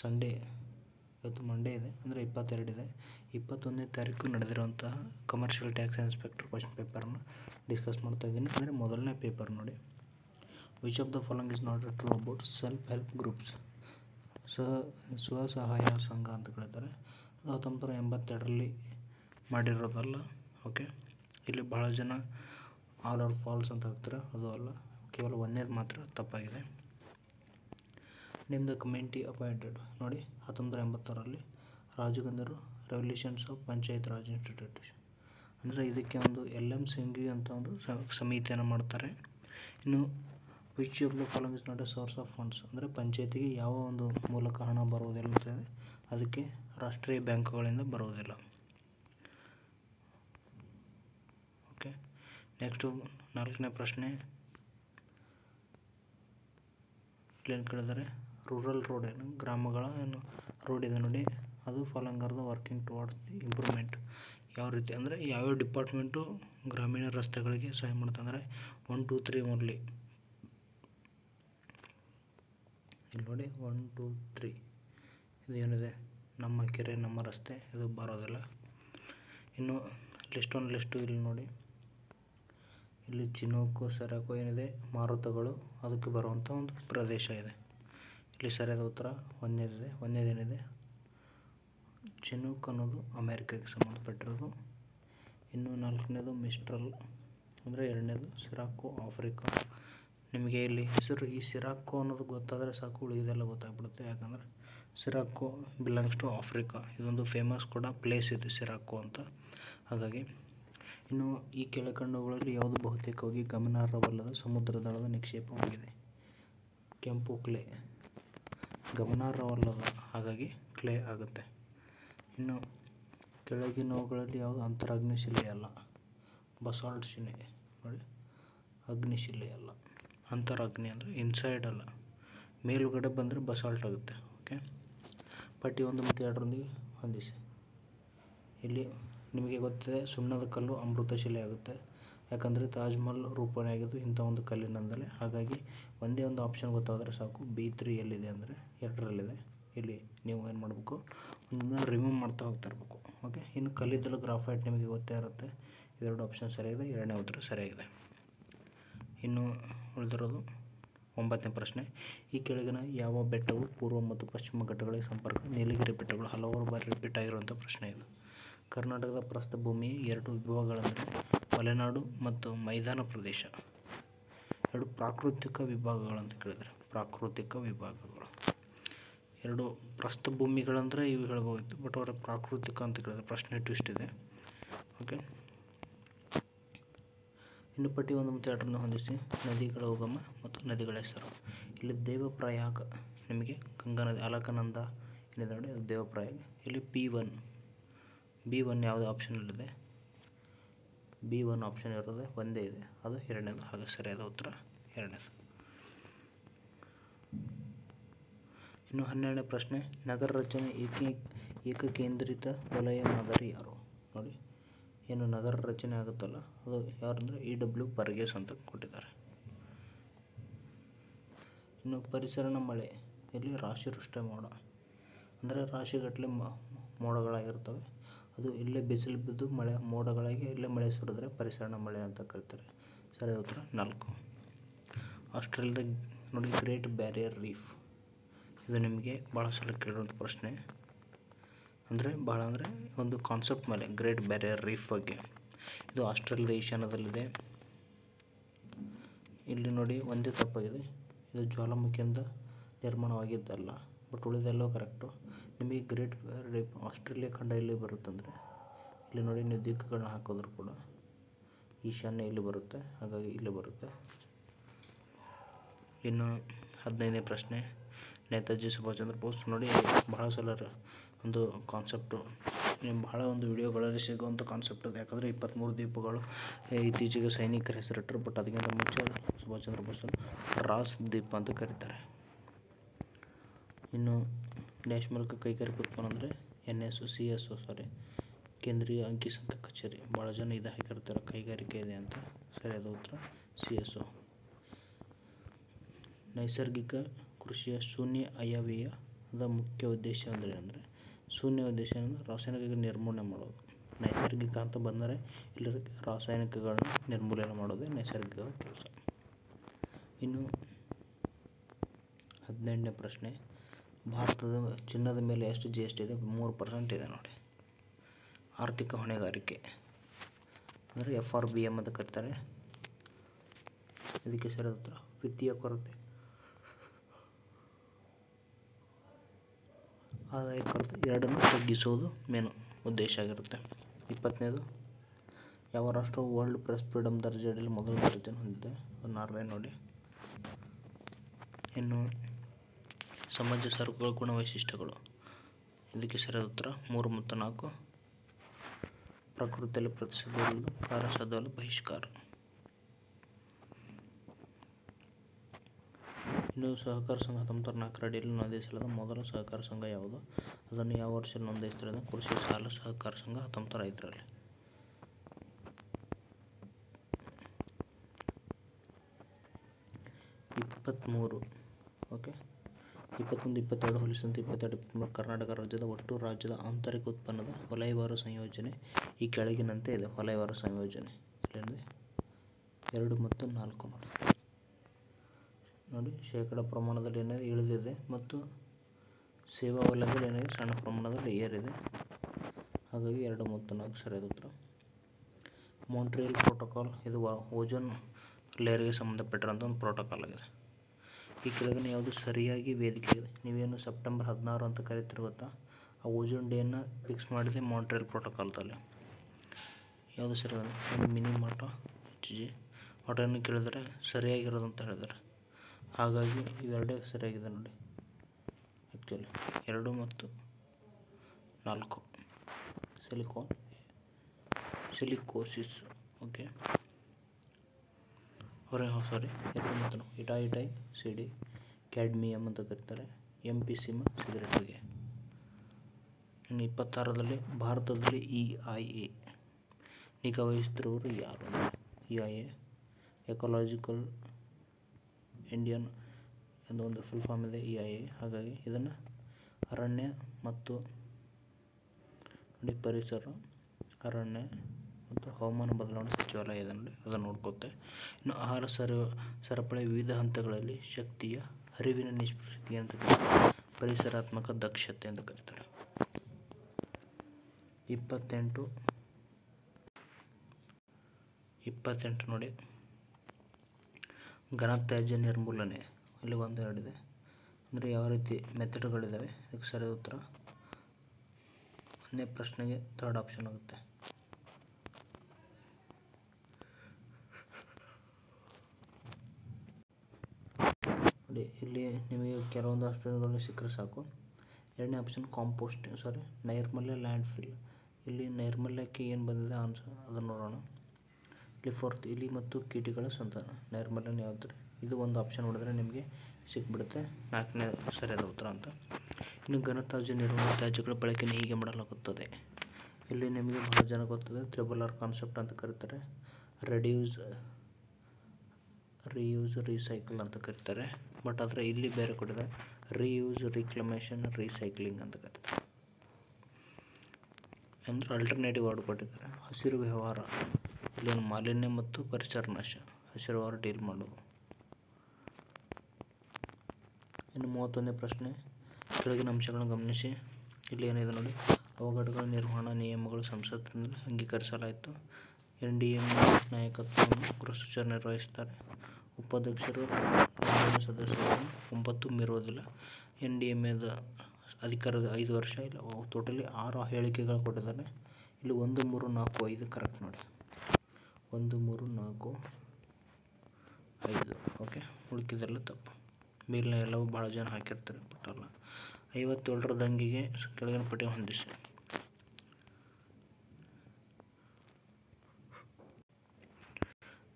Sunday ಇವತ್ತು Monday ಇದೆ, ಅಂದರೆ ಇಪ್ಪತ್ತೆರಡಿದೆ ಇಪ್ಪತ್ತೊಂದನೇ ತಾರೀಕು ನಡೆದಿರುವಂತಹ ಕಮರ್ಷಿಯಲ್ ಟ್ಯಾಕ್ಸ್ ಇನ್ಸ್ಪೆಕ್ಟರ್ ಕ್ವಶನ್ ಪೇಪರ್ನ ಡಿಸ್ಕಸ್ ಮಾಡ್ತಾ ಇದ್ದೀನಿ. ಅಂದರೆ ಮೊದಲನೇ ಪೇಪರ್ ನೋಡಿ. Which of the following is not true about self help groups ಸ್ವ ಸ್ವಸಹಾಯ ಸಂಘ ಅಂತ ಕೇಳ್ತಾರೆ ಅದು ಹತ್ತೊಂಬತ್ತು ನೂರ ಎಂಬತ್ತೆರಡರಲ್ಲಿ ಮಾಡಿರೋದಲ್ಲ ಓಕೆ ಇಲ್ಲಿ ಭಾಳ ಜನ ಆಲ್ ಆರ್ ಫಾಲ್ಸ್ ಅಂತ ಹಾಕ್ತಾರೆ ಅದು ಅಲ್ಲ. ಕೇವಲ ಒಂದೇದು ಮಾತ್ರ ತಪ್ಪಾಗಿದೆ. ನಿಮ್ದು ಕಮಿಟಿ ಅಪಾಯಿಂಟೆಡ್ ನೋಡಿ ಹತ್ತೊಂಬತ್ತು ನೂರ ಎಂಬತ್ತರಲ್ಲಿ ರಾಜಗಂಧರು revolutions of Panchayat Raj institute ಅಂದರೆ ಇದಕ್ಕೆ ಒಂದು ಎಲ್ ಎಂ ಸಿಂಗಿ ಅಂತ ಒಂದು ಸಮಿತಿಯನ್ನು ಮಾಡ್ತಾರೆ. ಇನ್ನು which of the following is not a source of funds ಅಂದರೆ ಪಂಚಾಯತಿಗೆ ಯಾವ ಒಂದು ಮೂಲಕ ಹಣ ಬರುವುದಿಲ್ಲ ಅಂತ ಅದಕ್ಕೆ ರಾಷ್ಟ್ರೀಯ ಬ್ಯಾಂಕ್ಗಳಿಂದ ಬರುವುದಿಲ್ಲ. ಓಕೆ ನೆಕ್ಸ್ಟು ನಾಲ್ಕನೇ ಪ್ರಶ್ನೆ. ಏನು ಕೇಳಿದರೆ ರೂರಲ್ ರೋಡ್ ಏನು, ಗ್ರಾಮಗಳ ಏನು ರೋಡ್ ಇದೆ ನೋಡಿ. ಅದು following are the working towards the improvement ಯಾವ ರೀತಿ ಅಂದರೆ ಯಾವ್ಯಾವ ಡಿಪಾರ್ಟ್ಮೆಂಟು ಗ್ರಾಮೀಣ ರಸ್ತೆಗಳಿಗೆ ಸಹಾಯ ಮಾಡುತ್ತೆ ಅಂದರೆ ಒನ್ ಟೂ ತ್ರೀ ಓನ್ಲಿ ಇಲ್ಲಿ ನೋಡಿ ಒನ್ ಟೂ ತ್ರೀ ಇದು ಏನಿದೆ? ನಮ್ಮ ಕೆರೆ, ನಮ್ಮ ರಸ್ತೆ, ಇದು ಬರೋದಿಲ್ಲ. ಇನ್ನು ಲಿಸ್ಟ್ ಒನ್ ಲಿಸ್ಟು ಇಲ್ಲಿ ನೋಡಿ. ಇಲ್ಲಿ ಚಿನ್ನೋಕು ಸರಕು ಏನಿದೆ ಮಾರುತಗಳು ಅದಕ್ಕೆ ಬರುವಂಥ ಒಂದು ಪ್ರದೇಶ ಇದೆ. ಇಲ್ಲಿ ಸರಿಯಾದ ಉತ್ತರ ಒಂದನೇದಿದೆ ಒಂದನೇದೇನಿದೆ ಚಿನೂಕ್ ಅನ್ನೋದು ಅಮೇರಿಕಾಗೆ ಸಂಬಂಧಪಟ್ಟಿರೋದು. ಇನ್ನು ನಾಲ್ಕನೇದು ಮಿಸ್ಟ್ರಲ್ ಅಂದರೆ ಎರಡನೇದು ಸಿರಾಕೋ ಆಫ್ರಿಕಾ ನಿಮಗೆ ಇಲ್ಲಿ ಹೆಸರು, ಈ ಸಿರಾಕೋ ಅನ್ನೋದು ಗೊತ್ತಾದರೆ ಸಾಕು, ಉಳಿದೆಲ್ಲ ಗೊತ್ತಾಗ್ಬಿಡುತ್ತೆ. ಯಾಕಂದರೆ ಸಿರಾಕೋ ಬಿಲಾಂಗ್ಸ್ ಟು ಆಫ್ರಿಕಾ ಇದೊಂದು ಫೇಮಸ್ ಕೂಡ ಪ್ಲೇಸ್ ಇದೆ ಸಿರಾಕೋ ಅಂತ. ಹಾಗಾಗಿ ಇನ್ನು ಈ ಕೆಳಕಂಡುಗಳಲ್ಲಿ ಯಾವುದು ಬಹುತೇಕವಾಗಿ ಗಮನಾರ್ಹವಲ್ಲದ ಸಮುದ್ರ ದಳದ ನಿಕ್ಷೇಪವಾಗಿದೆ. ಕೆಂಪು ಕ್ಲೇ. ಗಮನಾರ್ಹವಲ್ಲದ ಹಾಗಾಗಿ ಕ್ಲೇ ಆಗುತ್ತೆ. ಇನ್ನು ಕೆಳಗಿನವುಗಳಲ್ಲಿ ಯಾವುದು ಅಲ್ಲ. ಬಸಾಲ್ಟ್ ಶಿಲೆ ನೋಡಿ. ಅಗ್ನಿಶಿಲೆ ಅಲ್ಲ. ಅಂತರಗ್ನಿ ಅಂದರೆ ಇನ್ಸೈಡ್ ಅಲ್ಲ. ಮೇಲುಗಡೆ ಬಂದರೆ ಬಸಾಲ್ಟ್ ಆಗುತ್ತೆ. ಓಕೆ ಪಟ್ಟಿ ಒಂದು ಮತ್ತು ಎರಡರೊಂದಿಗೆ ಹೊಂದಿಸಿ. ಇಲ್ಲಿ ನಿಮಗೆ ಗೊತ್ತಿದೆ ಸುಣ್ಣದ ಕಲ್ಲು ಅಮೃತ ಶಿಲೆ ಆಗುತ್ತೆ. ಯಾಕಂದರೆ ತಾಜ್ಮಹಲ್ ರೂಪಣೆ ಆಗಿದ್ದು ಇಂಥ ಒಂದು ಕಲ್ಲಿನಿಂದಲೇ. ಹಾಗಾಗಿ ಒಂದೇ ಒಂದು ಆಪ್ಷನ್ ಗೊತ್ತಾದರೆ ಸಾಕು. ಬಿ ತ್ರೀ ಎಲ್ಲಿದೆ ಅಂದರೆ ಎರಡರಲ್ಲಿದೆ. ಇಲ್ಲಿ ನೀವು ಏನು ಮಾಡಬೇಕು? ಒಂದನ್ನು ರಿಮೂವ್ ಮಾಡ್ತಾ ಹೋಗ್ತಾ ಇರಬೇಕು. ಓಕೆ ಇನ್ನು ಕಲ್ಲಿದ್ದಲು ಗ್ರಾಫೈಟ್ ನಿಮಗೆ ಗೊತ್ತೇ ಇರುತ್ತೆ. ಇವೆರಡು ಆಪ್ಷನ್ ಸರಿಯಾಗಿದೆ, ಎರಡನೇ ಉತ್ತರ ಸರಿಯಾಗಿದೆ. ಇನ್ನು ಉಳಿದಿರೋದು ಒಂಬತ್ತನೇ ಪ್ರಶ್ನೆ. ಈ ಕೆಳಗಿನ ಯಾವ ಬೆಟ್ಟವು ಪೂರ್ವ ಮತ್ತು ಪಶ್ಚಿಮ ಘಟ್ಟಗಳಿಗೆ ಸಂಪರ್ಕ? ನೀಲಗಿರಿ ಬೆಟ್ಟಗಳು ಹಲವಾರು ಬಾರಿ ರಿಪೀಟ್ ಆಗಿರುವಂಥ ಪ್ರಶ್ನೆ ಇದು. ಕರ್ನಾಟಕದ ಪ್ರಸ್ಥ ಭೂಮಿ ಎರಡು ವಿಭಾಗಗಳೆಂದರೆ ಮಲೆನಾಡು ಮತ್ತು ಮೈದಾನ ಪ್ರದೇಶ. ಎರಡು ಪ್ರಾಕೃತಿಕ ವಿಭಾಗಗಳಂತ ಕೇಳಿದರೆ, ಪ್ರಾಕೃತಿಕ ವಿಭಾಗಗಳು. ಎರಡು ಪ್ರಸ್ಥ ಭೂಮಿಗಳಂದರೆ ಇವು ಹೇಳ್ಬೋದಿತ್ತು ಬಟ್ ಅವರ ಪ್ರಾಕೃತಿಕ ಅಂತ ಕೇಳಿದ್ರೆ ಪ್ರಶ್ನೆ ಟ್ವಿಸ್ಟ್ ಇದೆ. ಓಕೆ ಇನ್ನು ಪಟ್ಟಿ ಒಂದು ಮತ್ತು ಎರಡರನ್ನು ಹೊಂದಿಸಿ. ನದಿಗಳ ಉಗಮ ಮತ್ತು ನದಿಗಳ ಹೆಸರು. ಇಲ್ಲಿ ದೇವಪ್ರಯಾಗ ನಿಮಗೆ ಗಂಗಾ ನದಿ ಅಲಕನಂದ ಏನಿದೆ ನೋಡಿ ದೇವಪ್ರಯಾಗ. ಇಲ್ಲಿ ಪಿ ಒನ್ ಬಿ ಒನ್ ಯಾವುದೇ ಆಪ್ಷನಲ್ಲಿದೆ ಬಿ ಒನ್ ಆಪ್ಷನ್ ಇರೋದೆ ಒಂದೇ ಇದೆ. ಅದು ಎರಡನೇದು. ಹಾಗೆ ಸರಿಯಾದ ಉತ್ತರ ಎರಡನೇ ಇನ್ನು ಹನ್ನೆರಡನೇ ಪ್ರಶ್ನೆ, ನಗರ ರಚನೆ ಏಕೆ ಏಕಕೇಂದ್ರಿತ ವಲಯ ಮಾದರಿ ಯಾರು? ನೋಡಿ, ಏನು ನಗರ ರಚನೆ ಆಗುತ್ತಲ್ಲ, ಅದು ಯಾರಂದರೆ ಇ ಡಬ್ಲ್ಯೂ ಪರ್ಗೇಸ್ ಅಂತ ಕೊಟ್ಟಿದ್ದಾರೆ. ಇನ್ನು ಪರಿಸರನ ಮಳೆ ಇಲ್ಲಿ ರಾಶಿ ವೃಷ್ಟಿ ಮೋಡ, ಅಂದರೆ ರಾಶಿಗಟ್ಟಲೆ ಮೋಡಗಳಾಗಿರ್ತವೆ. ಅದು ಇಲ್ಲೇ ಬಿಸಿಲು ಬಿದ್ದು ಮಳೆ, ಮೋಡಗಳಾಗಿ ಇಲ್ಲೇ ಮಳೆ ಸುರಿದ್ರೆ ಪರಿಸರಣ ಮಳೆ ಅಂತ ಕರೀತಾರೆ. ಸರಿಯಾದ ಉತ್ತರ. ನಾಲ್ಕು. ಆಸ್ಟ್ರೇಲಿಯಾದ ನೋಡಿ, ಗ್ರೇಟ್ ಬ್ಯಾರಿಯರ್ ರೀಫ್. ಇದು ನಿಮಗೆ ಭಾಳ ಸಲ ಕೇಳಿರುವಂಥ ಪ್ರಶ್ನೆ. ಅಂದರೆ ಭಾಳ ಅಂದರೆ ಒಂದು ಕಾನ್ಸೆಪ್ಟ್ ಮೇಲೆ, ಗ್ರೇಟ್ ಬ್ಯಾರಿಯರ್ ರೀಫ್ ಬಗ್ಗೆ. ಇದು ಆಸ್ಟ್ರೇಲಿಯಾದ ಈಶಾನ್ಯದಲ್ಲಿದೆ. ಇಲ್ಲಿ ನೋಡಿ, ಒಂದೇ ತಪ್ಪಾಗಿದೆ. ಇದು ಜ್ವಾಲಾಮುಖಿಯಿಂದ ನಿರ್ಮಾಣವಾಗಿದ್ದಲ್ಲ, ಬಟ್ ಉಳಿದೆಲ್ಲೋ ಕರೆಕ್ಟು. ನಿಮಗೆ ಗ್ರೇಟ್ ಆಸ್ಟ್ರೇಲಿಯಾ ಖಂಡ ಎಲ್ಲಿ ಬರುತ್ತಂದರೆ ಇಲ್ಲಿ ನೋಡಿ ನೀವು ದಿಕ್ಕುಗಳನ್ನ ಹಾಕಿದ್ರು ಕೂಡ ಈಶಾನ್ಯ ಇಲ್ಲಿ ಬರುತ್ತೆ ಹಾಗಾಗಿ ಇಲ್ಲಿ ಬರುತ್ತೆ. ಇನ್ನು ಹದಿನೈದನೇ ಪ್ರಶ್ನೆ ನೇತಾಜಿ ಸುಭಾಷ್ ಚಂದ್ರ ಬೋಸ್ ನೋಡಿ ಭಾಳ ಸಲ ಒಂದು ಕಾನ್ಸೆಪ್ಟು ಭಾಳ ಒಂದು ವಿಡಿಯೋಗಳಲ್ಲಿ ಸಿಗುವಂಥ ಕಾನ್ಸೆಪ್ಟ್ ಅದು. ಯಾಕಂದರೆ ಇಪ್ಪತ್ತ್ಮೂರು ದೀಪಗಳು ಏ, ಇತ್ತೀಚೆಗೆ ಸೈನಿಕರ ಹೆಸರಿಟ್ಟರು ಬಟ್ ಅದಕ್ಕಿಂತ ಮುಂಚೆ ಸುಭಾಷ್ ಚಂದ್ರ ಬೋಸ್ ರಾಸ್ ದೀಪ ಅಂತ ಕರೀತಾರೆ. ಇನ್ನು ಡ್ಯಾಶ್ ಮೂಲಕ ಕೈಗಾರಿಕಾ ಉತ್ಪನ್ನ ಅಂದರೆ N S C S sorry ಕೇಂದ್ರೀಯ ಅಂಕಿ ಸಂಖ್ಯೆ ಕಚೇರಿ. ಭಾಳ ಜನ ಇದು ಹಾಕಿರ್ತಾರೆ ಕೈಗಾರಿಕೆ ಇದೆ ಅಂತ. ಸರಿಯಾದ ಉತ್ತರ. ಸಿ ಎಸ್ ಒ ನೈಸರ್ಗಿಕ ಕೃಷಿಯ ಶೂನ್ಯ ಆಯವ್ಯಯ ಅದರ ಮುಖ್ಯ ಉದ್ದೇಶ ಅಂದರೆ ಅಂದರೆ ಶೂನ್ಯ ಉದ್ದೇಶ ಅಂದರೆ ರಾಸಾಯನಿಕ ನಿರ್ಮೂಲನೆ ಮಾಡೋದು. ನೈಸರ್ಗಿಕ ಅಂತ ಬಂದರೆ ಇಲ್ಲಿ ರಾಸಾಯನಿಕಗಳನ್ನ ನಿರ್ಮೂಲನೆ ಮಾಡೋದೇ ನೈಸರ್ಗಿಕ ಕೆಲಸ. ಇನ್ನು ಹದಿನೆಂಟನೇ ಪ್ರಶ್ನೆ. ಭಾರತದ ಚಿನ್ನದ ಮೇಲೆ ಎಷ್ಟು ಜಿ ಎಸ್ ಟಿ ಇದೆ? ಮೂರು ಪರ್ಸೆಂಟ್ ಇದೆ ನೋಡಿ. ಆರ್ಥಿಕ ಹೊಣೆಗಾರಿಕೆ. ಅಂದರೆ ಎಫ್ ಆರ್ ಬಿ ಎಂ ಅಂತ ಕರೀತಾರೆ. ಇದಕ್ಕೆ ಸರಿಯಾದ ಉತ್ತರ ವಿತ್ತೀಯ ಕೊರತೆ. ಆದಾಯ ಕೊರತೆ ಎರಡನ್ನು ತಗ್ಗಿಸುವುದು ಮೇನ್ ಉದ್ದೇಶ ಆಗಿರುತ್ತೆ. ಇಪ್ಪತ್ತನೇದು, ಯಾವ ರಾಷ್ಟ್ರವು ವರ್ಲ್ಡ್ ಪ್ರೆಸ್ ಫ್ರೀಡಮ್ ದರ್ಜೆಯಲ್ಲಿ ಮೊದಲ ದರ್ಜೆಯನ್ನು ಹೊಂದಿದೆ? ನಾರ್ವೆ ನೋಡಿ. ಇನ್ನು ಸಮಾಜ ಸರಕುಗಳ ಗುಣವೈಶಿಷ್ಟ್ಯಗಳು ಇದಕ್ಕೆ ಸರಿಯಾದ ಉತ್ತರ ಮೂರು ಮತ್ತು ನಾಲ್ಕು ಪ್ರಕೃತಿಯಲ್ಲಿ ಪ್ರತಿಸಿದವಲ್ಲದು ಕಾರ್ಯಸಾಧ್ಯವಲ್ಲ ಬಹಿಷ್ಕಾರ ಇನ್ನು ಸಹಕಾರ ಸಂಘ ಹತ್ತೊಂಬತ್ತು ನೂರ ನಾಲ್ಕರ ಅಡಿಯಲ್ಲಿ ನೋಂದಾಯಿಸಲಾದ ಮೊದಲ ಸಹಕಾರ ಸಂಘ ಯಾವುದು ಅದನ್ನು ಯಾವ ವರ್ಷ ನೋಂದಾಯಿಸಲಾದ ಕೃಷಿ ಸಾಲ ಸಹಕಾರ ಸಂಘ ಹತ್ತೊಂಬತ್ತು ನೂರ ಐದರಲ್ಲಿ ಇಪ್ಪತ್ತ್ಮೂರು ಓಕೆ ಇಪ್ಪತ್ತೊಂದು ಇಪ್ಪತ್ತೆರಡು ಹೋಲಿಸಿದಂತೆ ಇಪ್ಪತ್ತೆರಡು ಇಪ್ಪತ್ತ್ಮೂರು ಕರ್ನಾಟಕ ರಾಜ್ಯದ ಒಟ್ಟು ರಾಜ್ಯದ ಆಂತರಿಕ ಉತ್ಪನ್ನದ ವಲಯವಾರು ಸಂಯೋಜನೆ ಈ ಕೆಳಗಿನಂತೆ ಇದೆ. ವಲಯವಾರು ಸಂಯೋಜನೆ. ಇಲ್ಲಿದೆ ಎರಡು ಮತ್ತು ನಾಲ್ಕು ನೋಡಿ. ನೋಡಿ, ಶೇಕಡ ಪ್ರಮಾಣದಲ್ಲಿ ಏನಿದೆ? ಇಳಿದಿದೆ ಮತ್ತು ಸೇವಾ ವಲಯದಲ್ಲಿ ಏನಿದೆ? ಸಣ್ಣ ಪ್ರಮಾಣದಲ್ಲಿ ಏರಿದೆ. ಹಾಗಾಗಿ ಎರಡು ಮತ್ತು ನಾಲ್ಕು ಸರಿಯಾದ ಉತ್ತರ. ಮಾಂಟ್ರಿಯಲ್ ಪ್ರೋಟೋಕಾಲ್ ಇದು ಓಜೋನ್ ಲೇಯರ್ಗೆ ಸಂಬಂಧಪಟ್ಟಿರೋಂಥ ಒಂದು ಪ್ರೋಟೋಕಾಲ್ ಆಗಿದೆ. ಈ ಕೆಳಗಿನ ಯಾವುದು ಸರಿಯಾಗಿ ವೇದಿಕೆ ಇದೆ. ನೀವೇನು ಸೆಪ್ಟೆಂಬರ್ ಹದಿನಾರು ಅಂತ ಕರಿತೀರಿ ಗೊತ್ತಾ? ಆ ಓಜೋನ್ ಡೇಯನ್ನು ಫಿಕ್ಸ್ ಮಾಡಿದೆ ಮಾಂಟ್ರಿಯಲ್ ಪ್ರೋಟೋಕಾಲ್ದಲ್ಲಿ ಯಾವುದು ಸರಿ ಒಂದು ಮಿನಿ ಮಾಟ ಎಚ್ ಜಿ ಮಾಟನ್ನು ಕೇಳಿದರೆ ಸರಿಯಾಗಿರೋದು ಅಂತ ಹೇಳಿದ್ದಾರೆ. ಹಾಗಾಗಿ ಇವೆರಡೇ ಸರಿಯಾಗಿದೆ ನೋಡಿ. ಆ್ಯಕ್ಚುಲಿ ಎರಡು ಮತ್ತು ನಾಲ್ಕು. ಸಿಲಿಕಾನ್ ಸಿಲಿಕೋಸಿಸ್ ಓಕೆ ಹೊರೆ ಸಾರಿ ಸಿ ಡಿ ಕ್ಯಾಡ್ಮಿಯಮ್ ಅಂತ ಕರೀತಾರೆ. ಎಂ ಪಿ ಸಿಮ ಸಿಗರೆಟ್ಗೆ ಇನ್ನು ಇಪ್ಪತ್ತಾರರಲ್ಲಿ ಭಾರತದಲ್ಲಿ ಇ ಐ ಎ. ನಿಗಾ ವಹಿಸುತ್ತಿರುವವರು ಯಾರು E I A, ecological Indian ಎಂದು ಒಂದು ಫುಲ್ ಫಾರ್ಮ್ ಇದೆ, ಇ ಐ ಎ. ಹಾಗಾಗಿ ಇದನ್ನು ಅರಣ್ಯ ಮತ್ತು ಪರಿಸರ ಅರಣ್ಯ ಮತ್ತು ಹವಾಮಾನ ಬದಲಾವಣೆ ಸಚಿವಾಲಯದಲ್ಲಿ ಅದನ್ನು ನೋಡ್ಕೊತೆ ಇನ್ನು ಆಹಾರ ಸರ, ಸರಪಳಿ ವಿವಿಧ ಹಂತಗಳಲ್ಲಿ ಶಕ್ತಿಯ ಹರಿವಿನ ನಿಷ್ಪೃತಿ ಅಂತ ಪರಿಸರಾತ್ಮಕ ದಕ್ಷತೆ ಅಂತ ಕರೀತಾರೆ. ಇಪ್ಪತ್ತೆಂಟು ಇಪ್ಪತ್ತೆಂಟು ನೋಡಿ. ಘನತ್ಯಾಜ್ಯ ನಿರ್ಮೂಲನೆ, ಇಲ್ಲಿ ಒಂದು ಎರಡಿದೆ ಅಂದರೆ ಯಾವ ರೀತಿ ಮೆಥಡ್ಗಳಿದ್ದಾವೆ ಇದಕ್ಕೆ ಸರಿಯಾದ ಉತ್ತರ? ಒಂದನೇ ಪ್ರಶ್ನೆಗೆ ಥರ್ಡ್ ಆಪ್ಷನ್ ಆಗುತ್ತೆ ನೋಡಿ ಇಲ್ಲಿ ನಿಮಗೆ ಕೆಲವೊಂದು ಆಪ್ಷನ್ಗಳು ಸಿಕ್ಕರೆ ಸಾಕು. ಎರಡನೇ ಆಪ್ಷನ್ ಕಾಂಪೋಸ್ಟ್ ಸಾರಿ ನೈರ್ಮಲ್ಯ ಲ್ಯಾಂಡ್ ಫಿಲ್ ಇಲ್ಲಿ ನೈರ್ಮಲ್ಯಕ್ಕೆ ಏನು ಬಂದಿದೆ ಆನ್ಸರ್ ಅದನ್ನು ನೋಡೋಣ. ಇಲ್ಲಿ ಫೋರ್ತ್ ಇಲಿ ಮತ್ತು ಕೀಟಿಗಳ ಸಂತಾನ. ನೈರ್ಮಲ್ಯನ ಯಾವ್ದು ಇದು ಒಂದು ಆಪ್ಷನ್ ನೋಡಿದ್ರೆ ನಿಮಗೆ ಸಿಕ್ಬಿಡುತ್ತೆ. ನಾಲ್ಕನೇ ಸರಿಯಾದ ಉತ್ತರ ಅಂತ. ಇನ್ನು ಘನತಾಜು ನಿರ್ವಹಣೆ ತ್ಯಾಜ್ಯಗಳ ಬಳಕೆಯನ್ನು ಹೀಗೆ ಮಾಡಲಾಗುತ್ತದೆ. ಇಲ್ಲಿ ನಿಮಗೆ ಬಹಳ ಜನ ಗೊತ್ತದೆ ತ್ರಿಬಲ್ ಆರ್ ಕಾನ್ಸೆಪ್ಟ್ ಅಂತ ಕರೀತಾರೆ. ರೆಡ್ಯೂಸ್ ರೀಯೂಸ್ ರೀಸೈಕಲ್ ಅಂತ ಕರೀತಾರೆ. ಬಟ್ ಆದರೆ ಇಲ್ಲಿ ಬೇರೆ ಕೊಟ್ಟಿದ್ದಾರೆ. ರೀಯೂಸ್ ರಿಕ್ಲಮೇಷನ್ ರೀಸೈಕ್ಲಿಂಗ್ ಅಂತ ಕರೀತಾರೆ. ಅಂದರೆ ಅಲ್ಟರ್ನೇಟಿವ್ ವರ್ಡ್ ಕೊಟ್ಟಿದ್ದಾರೆ. ಹಸಿರು ವ್ಯವಹಾರ. ಇಲ್ಲಿನ ಮಾಲಿನ್ಯ ಮತ್ತು ಪರಿಸರ ನಾಶ. ಹಸಿರು ವ್ಯವಹಾರ ಡೀಲ್ ಮಾಡೋದು. ಇನ್ನು ಮೂವತ್ತೊಂದನೇ ಪ್ರಶ್ನೆ. ಕೆಳಗಿನ ಅಂಶಗಳನ್ನು ಗಮನಿಸಿ. ಇಲ್ಲಿ ಏನಿದೆ ನೋಡಿ. ಅವಘಡಗಳ ನಿರ್ವಹಣಾ, ನಿಯಮಗಳು ಸಂಸತ್ತಿನಲ್ಲಿ ಅಂಗೀಕರಿಸಲಾಯಿತು. ಎನ್ ಡಿ ಎಂ ನಾಯಕತ್ವವನ್ನು ಗೃಹ ಸಚಿವರು ನಿರ್ವಹಿಸ್ತಾರೆ. ಉಪಾಧ್ಯಕ್ಷರು ಸದಸ್ಯರು, ಒಂಬತ್ತು ಮೀರುವುದಿಲ್ಲ. ಎನ್ ಡಿ ಎಂ ಎದ ಅಧಿಕಾರದ ಐದು ವರ್ಷ, ಇಲ್ಲ ಟೋಟಲಿ ಆರು ಹೇಳಿಕೆಗಳು ಕೊಟ್ಟಿದ್ದಾರೆ. ಇಲ್ಲಿ ಒಂದು, ಮೂರು, ನಾಲ್ಕು, ಐದು ಕರೆಕ್ಟ್ ನೋಡಿ. ಒಂದು, ಮೂರು, ನಾಲ್ಕು, ಐದು ಓಕೆ ಉಳ್ಕಿದೆಲ್ಲ ತಪ್ಪು. ಮೇಲಿನ ಎಲ್ಲವೂ ಭಾಳ ಜನ ಹಾಕಿರ್ತಾರೆ ಬಟ್ ಐವತ್ತೇಳರ ದಂಗಿಗೆ ಕೆಳಗಿನ ಪಟ್ಟಿ ಹೊಂದಿಸಿ.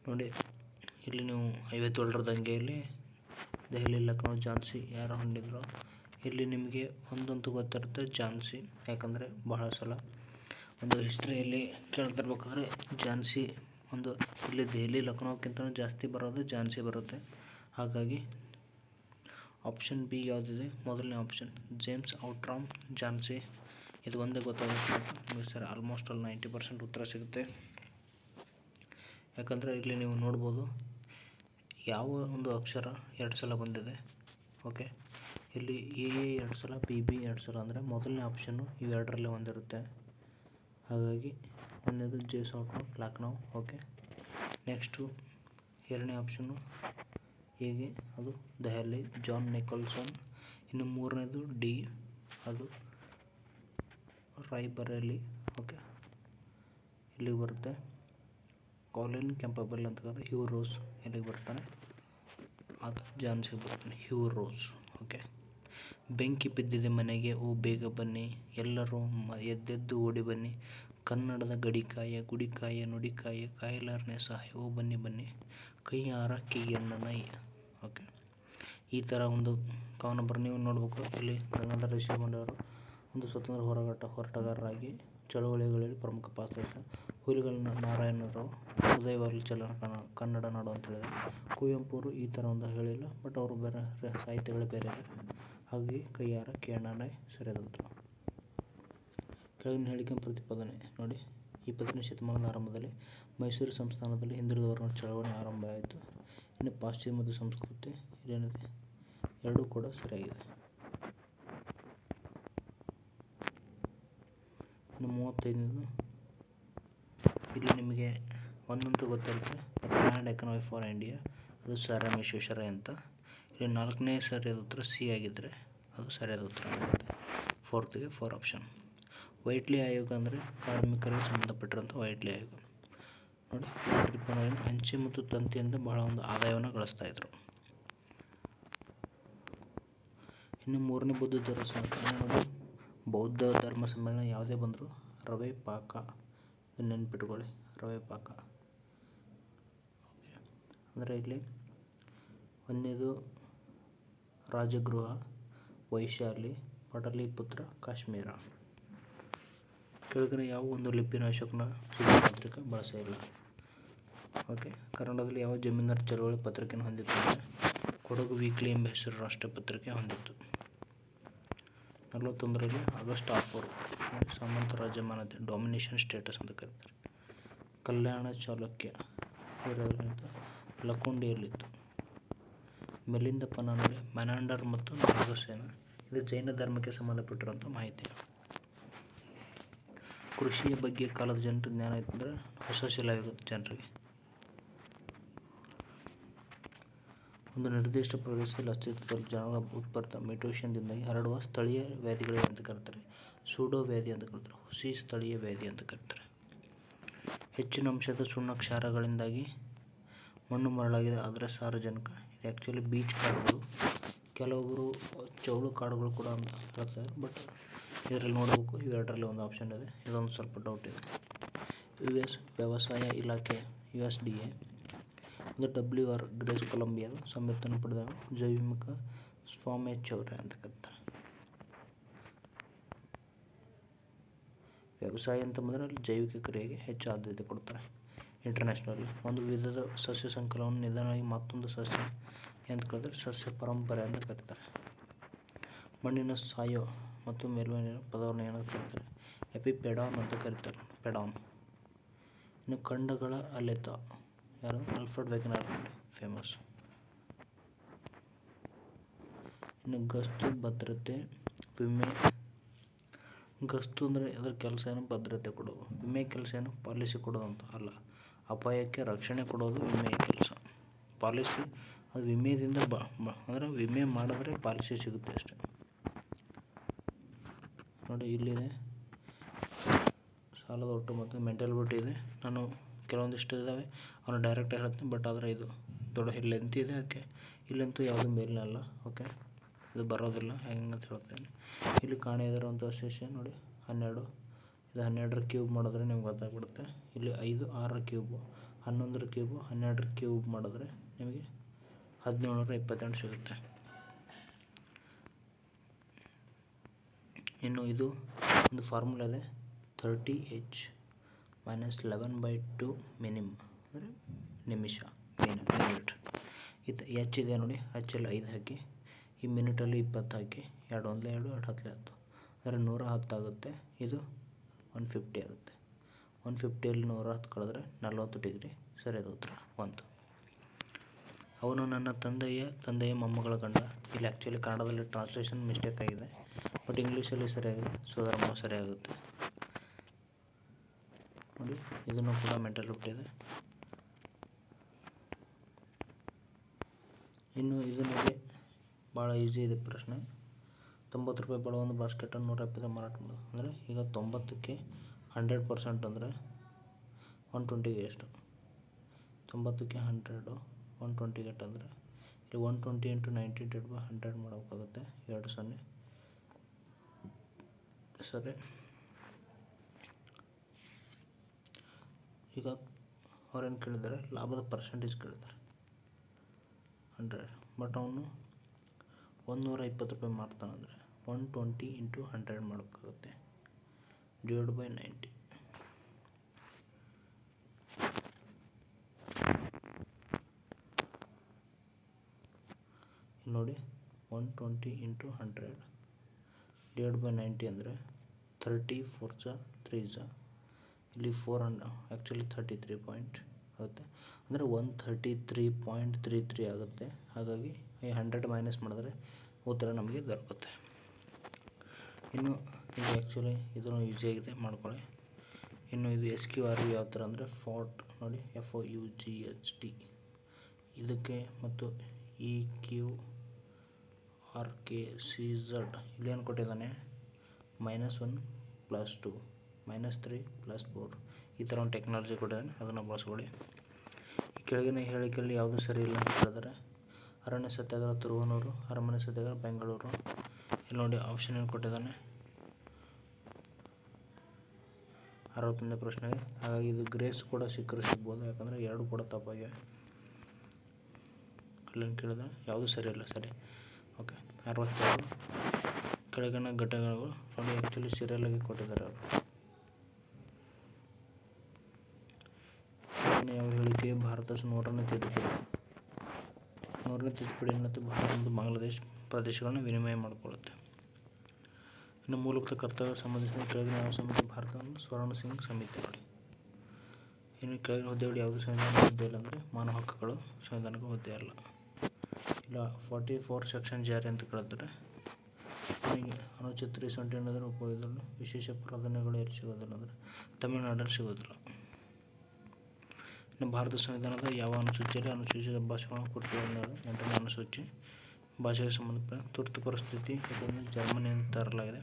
ನೋಡಿ ಇಲ್ಲಿ ನೀವು ಐವತ್ತೇಳರ ದಂಗೆಯಲ್ಲಿ ದೆಹಲಿ, ಲಕ್ನೋ, ಝಾನ್ಸಿ ಯಾರು ಹೊಂದಿದ್ರು. ಇಲ್ಲಿ ನಿಮಗೆ ಒಂದಂತೂ ಗೊತ್ತಿರುತ್ತೆ ಝಾನ್ಸಿ. ಯಾಕಂದರೆ ಬಹಳ ಸಲ ಒಂದು ಹಿಸ್ಟ್ರಿಯಲ್ಲಿ ಕೇಳ್ತಿರ್ಬೇಕಾದ್ರೆ ಝಾನ್ಸಿ ಒಂದು ಇಲ್ಲಿ ದೆಹಲಿ ಲಕ್ನೋಕ್ಕಿಂತ ಜಾಸ್ತಿ ಬರೋದು ಝಾನ್ಸಿ ಬರುತ್ತೆ. ಹಾಗಾಗಿ ಆಪ್ಷನ್ ಬಿ ಯಾವುದಿದೆ? ಮೊದಲನೇ ಆಪ್ಷನ್ ಜೇಮ್ಸ್ ಔಟ್ರಾಮ್ ಝಾನ್ಸಿ. ಇದು ಒಂದೇ ಗೊತ್ತಾಗುತ್ತೆ. ಸರ್ ಆಲ್ಮೋಸ್ಟ್ ಅಲ್ಲಿ ನೈಂಟಿ ಪರ್ಸೆಂಟ್ ಉತ್ತರ ಸಿಗುತ್ತೆ. ಯಾಕಂದರೆ ಇಲ್ಲಿ ನೀವು ನೋಡ್ಬೋದು ಯಾವ ಒಂದು ಅಕ್ಷರ ಎರಡು ಸಲ ಬಂದಿದೆ? ಓಕೆ ಇಲ್ಲಿ ಎ ಎ ಎರಡು ಸಲ ಬಿ ಬಿ ಎರಡು ಸಲ ಅಂದರೆ ಮೊದಲನೇ ಆಪ್ಷನ್ನು ಇವೆರಡರಲ್ಲಿ ಒಂದಿರುತ್ತೆ. ಹಾಗಾಗಿ ಒಂದನೇದು J Outram Lucknow okay next ಎರಡನೇ ಆಪ್ಷನ್ನು ಹೇಗೆ? ಅದು ದೆಹಲಿ ಜಾನ್ ನಿಕೋಲ್ಸನ್ ಇನ್ನು ಮೂರನೇದು ಡಿ ಅದು ರಾಯ್ಬರೇಲಿ ಓಕೆ ಇಲ್ಲಿಗೆ ಬರುತ್ತೆ. ಕಾಲಿನ್ ಕೆಂಪಬೆಲ್ ಅಂತ ಹ್ಯೂ ರೋಸ್. ಎಲ್ಲಿಗೆ ಬರ್ತಾನೆ? ಅದು ಜಾನ್ಸಿಗೆ ಬರ್ತಾನೆ, ಹ್ಯೂ ರೋಸ್. ಓಕೆ. ಬೆಂಕಿ ಬಿದ್ದಿದೆ ಮನೆಗೆ, ಓ ಬೇಗ ಬನ್ನಿ. ಎಲ್ಲರೂ ಎದ್ದೆದ್ದು ಓಡಿ ಬನ್ನಿ. ಕನ್ನಡದ ಗಡಿಕಾಯ ಗುಡಿಕಾಯ ನುಡಿಕಾಯ ಕಾಯಿಲಾರನೇ ಸಹಾಯ. ಓ ಬನ್ನಿ ಬನ್ನಿ. ಕೈಯಾರ ಕೈಯಣ್ಣ ನೈ ಓಕೆ. ಈ ಥರ ಒಂದು ಕವನ ನೀವು ನೋಡಬೇಕು. ಇಲ್ಲಿ ಗಂಗಾಧರ ಶಿವಗೊಂಡವರು ಒಂದು ಸ್ವತಂತ್ರ ಹೋರಾಟ, ಹೋರಾಟಗಾರರಾಗಿ ಚಳವಳಿಗಳಲ್ಲಿ ಪ್ರಮುಖ ಪಾತ್ರ ವಹಿಸಿದ ಹುಲಿಗಳ ನಾರಾಯಣರಾವ್ ಉದಯವಾಗಲಿ ಚಲನ ಕನ್ನಡ ನಾಡು ಅಂತ ಹೇಳಿದ್ದಾರೆ. ಕುವೆಂಪು ಅವರು ಈ ಥರ ಒಂದು ಹೇಳಿಲ್ಲ ಬಟ್ ಅವರು ಬೇರೆ ಸಾಹಿತ್ಯಗಳು ಬೇರೆ ಇದೆ. ಹಾಗೆ ಕೈಯಾರ ಕೇಳಣ್ಣ ಸರಿಯಾದ ಉತ್ತರ ಕೆಳಗಿನ ಹೇಳಿಕೆ ಪ್ರತಿಪಾದನೆ. ನೋಡಿ, ಇಪ್ಪತ್ತನೇ ಶತಮಾನದ ಆರಂಭದಲ್ಲಿ ಮೈಸೂರು ಸಂಸ್ಥಾನದಲ್ಲಿ ಹಿಂದುಳಿದ ವರ್ಗ ಚಳವಳಿ ಆರಂಭ ಆಯಿತು. ಇನ್ನು ಪಾಶ್ಚಿಮಾತ್ಯ ಸಂಸ್ಕೃತಿ ಇದೇನಿದೆ ಎರಡೂ ಕೂಡ ಸರಿಯಾಗಿದೆ. ಮೂವತ್ತೈದನೇದು ಇಲ್ಲಿ ನಿಮಗೆ ಒಂದಂತೂ ಗೊತ್ತಿರುತ್ತೆ. ಆ್ಯಂಡ್ ಎಕನಾಮಿ ಫಾರ್ ಇಂಡಿಯಾ ಅದು ಸರ್ ಎಂ ವಿಶ್ವೇಶ್ವರಯ್ಯ ಅಂತ. ಇಲ್ಲಿ ನಾಲ್ಕನೇ ಸರಿಯಾದ ಉತ್ತರ ಸಿ ಆಗಿದ್ದರೆ ಅದು ಸರಿಯಾದ ಉತ್ತರ ಆಗುತ್ತೆ. ಫೋರ್ತ್ಗೆ ಫೋರ್ ಆಪ್ಷನ್ ವೈಟ್ಲಿ ಆಯೋಗ ಅಂದರೆ ಕಾರ್ಮಿಕರಿಗೆ ಸಂಬಂಧಪಟ್ಟಿರೋಂಥ ವೈಟ್ಲಿ ಆಯೋಗ. ನೋಡಿ ರಿಪ್ಪನ್ಗಳನ್ನು ಅಂಚೆ ಮತ್ತು ತಂತಿಯಿಂದ ಬಹಳ ಒಂದು ಆದಾಯವನ್ನು ಗಳಿಸ್ತಾ ಇದ್ರು. ಇನ್ನು ಮೂರನೇ ಬುದ್ಧಿ ನೋಡಿ. ಬೌದ್ಧ ಧರ್ಮ ಸಮ್ಮೇಳನ ಯಾವುದೇ ಬಂದರೂ ರವೆ ಪಾಕ. ನೆನ್ಪಿಟ್ಕೊಳ್ಳಿ, ರವೆ ಪಾಕ. ಅಂದರೆ ಇಲ್ಲಿ ಒಂದನೇದು ರಾಜಗೃಹ, ವೈಶಾಲಿ, ಪಟಲಿಪುತ್ರ, ಕಾಶ್ಮೀರ. ಕೆಳಗಿನ ಯಾವ ಒಂದು ಲಿಪಿನ ಅಶೋಕನ ಪತ್ರಿಕೆ ಬಳಸಿಲ್ಲ ಓಕೆ ಕನ್ನಡದಲ್ಲಿ ಯಾವ ಜಮೀನ್ದಾರ್ ಚಳವಳಿ ಪತ್ರಿಕೆಯನ್ನು ಹೊಂದಿತ್ತು ಕೊಡಗು ವೀಕ್ಲಿ ಎಂಬ ಹೆಸರು ರಾಷ್ಟ್ರ ಪತ್ರಿಕೆ ಹೊಂದಿತ್ತು. ನಲವತ್ತೊಂದರಲ್ಲಿ ಆಗಸ್ಟ್ ಆಫರ್ ಸಾಮಂತ ರಾಜಮಾನತೆ ಡಾಮಿನೇಷನ್ ಸ್ಟೇಟಸ್ ಅಂತ ಕರೀತಾರೆ. ಕಲ್ಯಾಣ ಚಾಲುಕ್ಯ ಇರೋದ್ರಿಂದ ಲಕೋಂಡಿಯಲ್ಲಿತ್ತು ಮಿಲಿಂದ ಪನಾನಲ್ಲಿ ಮೆನಾಂಡರ್ ಮತ್ತು ನಾಗಸೇನ ಇದು ಜೈನ ಧರ್ಮಕ್ಕೆ ಸಂಬಂಧಪಟ್ಟಿರುವಂಥ ಮಾಹಿತಿ. ಕೃಷಿಯ ಬಗ್ಗೆ ಕಾಲದ ಜನರು ಜ್ಞಾನ ಇತ್ತಂದರೆ ಹೊಸ ಶಿಲಾಯುಗದ ಜನರಿಗೆ. ಒಂದು ನಿರ್ದಿಷ್ಟ ಪ್ರದೇಶದಲ್ಲಿ ಅಸ್ತಿತ್ವದಲ್ಲಿ ಜನರ ಉತ್ಪತ್ತ ಮ್ಯೂಟೇಷನ್ದಿಂದಾಗಿ ಹರಡುವ ಸ್ಥಳೀಯ ವ್ಯಾಧಿಗಳು ಅಂತ ಕರೀತಾರೆ ಸೂಡೋ ವ್ಯಾಧಿ ಅಂತ ಕರೀತಾರೆ ಹುಸಿ ಸ್ಥಳೀಯ ವ್ಯಾಧಿ ಅಂತ ಕರೀತಾರೆ ಹೆಚ್ಚಿನ ಅಂಶದ ಸುಣ್ಣ ಕ್ಷಾರಗಳಿಂದಾಗಿ ಮಣ್ಣು ಮರಳಾಗಿದೆ. ಆದರೆ ಸಾರಜನಕ. ಇದು ಆ್ಯಕ್ಚುಲಿ ಬೀಚ್ ಕಾಡುಗಳು. ಕೆಲವೊಬ್ಬರು ಚೌಳು ಕಾಡುಗಳು ಕೂಡ ಅಂತ ಹೇಳ್ತಾರೆ. ಬಟ್ ಇದರಲ್ಲಿ ನೋಡಬೇಕು. ಇವೆರಡರಲ್ಲಿ ಒಂದು ಆಪ್ಷನ್ ಇದೆ. ಇದೊಂದು ಸ್ವಲ್ಪ ಡೌಟ್ ಇದೆ. ಯು ಎಸ್ ವ್ಯವಸಾಯ ಇಲಾಖೆ ಯು ಎಸ್ ಡಿ ಎ ಒಂದು ಡಬ್ಲ್ಯೂ ಆರ್ ಗ್ರೇಸ್ ಕೊಲಂಬಿಯಾದ ಸಂಯುಕ್ತನ ಪಡೆದ ಜೈವಿಕ ಅಂತ ಕರೀತಾರೆ. ವ್ಯವಸಾಯ ಅಂತ ಬಂದರೆ ಅಲ್ಲಿ ಜೈವಿಕ ಕ್ರಿಯೆಗೆ ಹೆಚ್ಚು ಆದ್ಯತೆ ಕೊಡ್ತಾರೆ. ಇಂಟರ್ನ್ಯಾಷನಲ್ ಒಂದು ವಿಧದ ಸಸ್ಯ ಸಂಕಲವನ್ನು ನಿಧಾನವಾಗಿ ಮತ್ತೊಂದು ಸಸ್ಯ ಅಂತ ಕರೆದ್ರೆ ಸಸ್ಯ ಪರಂಪರೆ ಅಂತ ಕರೀತಾರೆ. ಮಣ್ಣಿನ ಸಾಯೋ ಮತ್ತು ಮೇಲ್ಮೈನ ಪದವನ್ನು ಏನಂತ ಕರೀತಾರೆ? ಎಪಿಪೆಡಾನ್ ಅಂತ ಕರೀತಾರೆ. ಪೆಡಾನ್ ಇನ್ನು ಖಂಡಗಳ ಅಲೆತ. ಯಾರು? ಆಲ್ಫ್ರೆಡ್ ವೆಗನರ್ ಫೇಮಸ್ ಇನ್ನು ಗಸ್ತು, ಭದ್ರತೆ, ವಿಮೆ. ಗಸ್ತು ಅಂದರೆ ಅದರ ಕೆಲಸ ಏನು ಭದ್ರತೆ ಕೊಡೋದು. ವಿಮೆ ಕೆಲಸ ಏನು ಪಾಲಿಸಿ ಕೊಡೋದು ಅಂತ ಅಲ್ಲ. ಅಪಾಯಕ್ಕೆ ರಕ್ಷಣೆ ಕೊಡೋದು ವಿಮೆ ಕೆಲಸ. ಪಾಲಿಸಿ, ಅದು ವಿಮೆದಿಂದ ಬ ಅಂದರೆ ವಿಮೆ ಮಾಡಿದ್ರೆ ಪಾಲಿಸಿ ಸಿಗುತ್ತೆ ಅಷ್ಟೆ. ನೋಡಿ ಇಲ್ಲಿದೆ. ಸಾಲದ ಒಟ್ಟು ಮತ್ತು ಮೆಂಟಲ್ ಇದೆ. ನಾನು ಕೆಲವೊಂದಿಷ್ಟು ಇದ್ದಾವೆ ಅವನು ಡೈರೆಕ್ಟ್ ಹೇಳ್ತೀನಿ ಬಟ್ ಆದರೆ ಇದು ದೊಡ್ಡ ಲೆಂತ್ ಇದೆ ಅದಕ್ಕೆ. ಇಲ್ಲಂತೂ ಯಾವುದು ಮೇಲಿನ ಅಲ್ಲ ಓಕೆ ಇದು ಬರೋದಿಲ್ಲ ಹೆಂಗೆ ಅಂತ ಹೇಳ್ತೇನೆ ಇಲ್ಲಿ ಕಾಣಿದಿರುವಂಥ ಸೆಷನ್ ನೋಡಿ, ಹನ್ನೆರಡು. ಇದು ಹನ್ನೆರಡರ ಕ್ಯೂಬ್ ಮಾಡಿದ್ರೆ ನಿಮ್ಗೆ ಗೊತ್ತಾಗ್ಬಿಡುತ್ತೆ. ಇಲ್ಲಿ ಐದು, ಆರರ ಕ್ಯೂಬು ಹನ್ನೊಂದರ ಕ್ಯೂಬು ಹನ್ನೆರಡರ ಕ್ಯೂಬ್ ಮಾಡಿದ್ರೆ ನಿಮಗೆ ಹದಿನೇಳರ ಇಪ್ಪತ್ತೆಂಟು ಸಿಗುತ್ತೆ. ಇನ್ನು ಇದು ಒಂದು ಫಾರ್ಮುಲಾ ಇದೆ thirty H minus eleven by two minim ಅಂದರೆ ನಿಮಿಷ ಮಿನ್ ಮಿನಿಟ್. ಇದು ಹೆಚ್ಚಿದೆ ನೋಡಿ ಎಚ್ ಅಲ್ಲಿ ಐದು ಹಾಕಿ, ಈ ಮಿನಿಟಲ್ಲಿ ಇಪ್ಪತ್ತು ಹಾಕಿ, ಎರಡು ಒಂದಲೇ ಎರಡು ಎರಡು ಹತ್ತಲೇ ಹತ್ತು. ಅಂದರೆ ನೂರ ಹತ್ತಾಗುತ್ತೆ ಇದು ಒನ್ ಫಿಫ್ಟಿ ಆಗುತ್ತೆ. ಒನ್ ಫಿಫ್ಟಿಯಲ್ಲಿ ನೂರ ಹತ್ತು ಕಳೆದ್ರೆ ನಲ್ವತ್ತು ಡಿಗ್ರಿ, ಸರಿಯಾದ ಉತ್ತರ, ಒಂದು. ಅವನು ನನ್ನ ತಂದೆಯ ತಂದೆಯ ಮೊಮ್ಮಗಳ ಗಂಡ. ಇಲ್ಲಿ ಆ್ಯಕ್ಚುಲಿ ಕನ್ನಡದಲ್ಲಿ ಟ್ರಾನ್ಸ್ಲೇಷನ್ ಮಿಸ್ಟೇಕ್ ಆಗಿದೆ ಬಟ್ ಇಂಗ್ಲೀಷಲ್ಲಿ ಸರಿಯಾಗಿದೆ ಸೋದರಮ್ಮ ಸರಿಯಾಗುತ್ತೆ. ನೋಡಿ ಇದನ್ನು ಕೂಡ ಮೆಂಟಲ್ ಹುಟ್ಟಿದೆ ಇನ್ನು ಇದು ನೋಡಿ, ಭಾಳ ಈಸಿ ಇದೆ ಪ್ರಶ್ನೆ. ತೊಂಬತ್ತು ರೂಪಾಯಿ ಬಾಳೋ ಒಂದು ಬಾಸ್ಕೆಟನ್ನು ನೂರ ಎಪ್ಪತ್ತು ಮಾರಾಟ ಮಾಡೋದು. ಅಂದರೆ ಈಗ ತೊಂಬತ್ತಕ್ಕೆ ಹಂಡ್ರೆಡ್ ಪರ್ಸೆಂಟ್ ಅಂದರೆ ಒನ್ ಟ್ವೆಂಟಿಗೆ ಎಷ್ಟು? ತೊಂಬತ್ತಕ್ಕೆ ಹಂಡ್ರೆಡು ಒನ್ ಟ್ವೆಂಟಿಗೆ ಎಷ್ಟು ಅಂದರೆ ಇಲ್ಲಿ one twenty into ninety did by hundred ಮಾಡೋಕ್ಕಾಗುತ್ತೆ. ಎರಡು ಸೊನ್ನೆ. ಸರಿ. ಈಗ ಅವ್ರೇನು ಕೇಳಿದ್ದಾರೆ ಲಾಭದ ಪರ್ಸೆಂಟೇಜ್ ಕೇಳಿದ್ದಾರೆ ಹಂಡ್ರೆಡ್ ಬಟ್ ಅವನು ಒಂದುನೂರ ಇಪ್ಪತ್ತು ರೂಪಾಯಿ ಮಾರ್ತಾನಂದರೆ ಒನ್ ಟ್ವೆಂಟಿ ಇಂಟು ಹಂಡ್ರೆಡ್ ಮಾಡೋಕ್ಕಾಗುತ್ತೆ ಡಿವೈಡ್ ಬೈ ನೈಂಟಿ ನೋಡಿ one twenty into hundred divide by ninety ಅಂದರೆ ಥರ್ಟಿ ಫೋರ್ ಜಾ ತ್ರೀ ಜಾ ಇಲ್ಲಿ four and actually thirty three point ಆಗುತ್ತೆ. ಅಂದರೆ one thirty three point three three ಆಗುತ್ತೆ. ಹಾಗಾಗಿ ಈ ಹಂಡ್ರೆಡ್ ಮೈನಸ್ ಮಾಡಿದ್ರೆ ಉತ್ತರ ನಮಗೆ ದೊರಕುತ್ತೆ. ಇನ್ನು ಇದು ಆ್ಯಕ್ಚುಲಿ ಇದನ್ನು ಆಗಿದೆ ಮಾಡ್ಕೊಳ್ಳಿ. ಇನ್ನು ಇದು ಎಸ್ ಕ್ಯೂ ಆರ್ ಯಾವ ಥರ ಅಂದರೆ ಫಾರ್ಟ್ ನೋಡಿ F O U G H T ಇದಕ್ಕೆ ಮತ್ತು E Q R K C Z ಇಲ್ಲೇನು ಕೊಟ್ಟಿದ್ದಾನೆ? Minus one plus two minus three plus four ಈ ಥರ ಒಂದು ಟೆಕ್ನಾಲಜಿ ಕೊಟ್ಟಿದ್ದಾನೆ, ಅದನ್ನು ಬಳಸ್ಕೊಳ್ಳಿ. ಈ ಕೆಳಗಿನ ಹೇಳಿಕೆಯಲ್ಲಿ ಯಾವುದು ಸರಿ ಇಲ್ಲ ಅಂತ ಹೇಳಿದ್ರೆ, ಅರಣ್ಯ ಸತ್ಯಾಗ್ರಹ ತುರುವನೂರು, ಅರಮನೆ ಸತ್ಯಾಗ್ರಹ ಬೆಂಗಳೂರು. ಇಲ್ಲಿ ನೋಡಿ ಆಪ್ಷನ್ ಏನು ಕೊಟ್ಟಿದ್ದಾನೆ? ಅರವತ್ತೊಂದನೇ ಪ್ರಶ್ನೆಗೆ ಹಾಗಾಗಿ ಇದು ಗ್ರೇಸ್ ಕೂಡ ಸಿಕ್ಕರು ಸಿಗ್ಬೋದು, ಯಾಕಂದರೆ ಎರಡು ಕೂಡ ತಪ್ಪಾಗಿವೆ ಅಲ್ಲೇನು ಕೇಳಿದ್ರೆ ಯಾವುದು ಸರಿ ಇಲ್ಲ, ಸರಿ. ಓಕೆ ಅರವತ್ತೆರಡು ಕೆಳಗಿನ ಘಟಕಗಳು ನೋಡಿ ಆ್ಯಕ್ಚುಲಿ ಸೀರಿಯಲಾಗಿ ಕೊಟ್ಟಿದ್ದಾರೆ ಅವರು. ಕೆಳಗಿನ ಯಾವ ಹೇಳಿಕೆ ಭಾರತ ನೂರನೇ ತಿದ್ದುಪಡಿ. ನೂರನೇ ತಿದ್ದುಪಡಿ ಮತ್ತು ಭಾರತ ಮತ್ತು ಬಾಂಗ್ಲಾದೇಶ ಪ್ರದೇಶಗಳನ್ನು ವಿನಿಮಯ ಮಾಡಿಕೊಳ್ಳುತ್ತೆ. ಇನ್ನು ಮೂಲಭೂತ ಕರ್ತವ್ಯ ಸಂಬಂಧಿಸಿದ ಕೆಳಗಿನ ಯಾವ ಸಮಿತಿ? ಭಾರತವನ್ನು ಸ್ವರ್ಣ ಸಿಂಗ್ ಸಮಿತಿ ನೋಡಿ. ಇನ್ನು ಕೆಳಗಿನ ಹುದ್ದೆಗಳು ಯಾವುದು ಸಂವಿಧಾನ ಹುದ್ದೆ ಇಲ್ಲ ಅಂದರೆ ಮಾನವ ಹಕ್ಕುಗಳು ಸಂವಿಧಾನಕ್ಕೆ ಹುದ್ದೆ ಇಲ್ಲ ಇಲ್ಲ ಫಾರ್ಟಿ ಫೋರ್ ಸೆಕ್ಷನ್ ಜಾರಿ ಅಂತ ಕೇಳಿದ್ರೆ ನನಗೆ ಅನುಚಿತ್ರಿ ತ್ರೀ ಸೆವೆಂಟಿ ಅನ್ನೋದ್ರ ಉಪಯೋಗದಲ್ಲಿ ವಿಶೇಷ ಪ್ರಾಧಾನ್ಯಗಳು ಎಲ್ಲಿ ಸಿಗೋದಿಲ್ಲ ಅಂದರೆ ತಮಿಳುನಾಡಲ್ಲಿ ಸಿಗೋದಿಲ್ಲ. ಭಾರತ ಸಂವಿಧಾನದ ಯಾವ ಅನುಸೂಚಿಯಲ್ಲಿ ಅನುಸೂಚಿತ ಭಾಷೆಗಳನ್ನು ಕೊಡ್ತಿರೋದು ಎಂಟನೇ ಅನುಸೂಚಿ ಭಾಷೆಗೆ ಸಂಬಂಧಪಟ್ಟ ತುರ್ತು ಪರಿಸ್ಥಿತಿ ಇದನ್ನು ಜರ್ಮನಿ ಅಂತ ತರಲಾಗಿದೆ.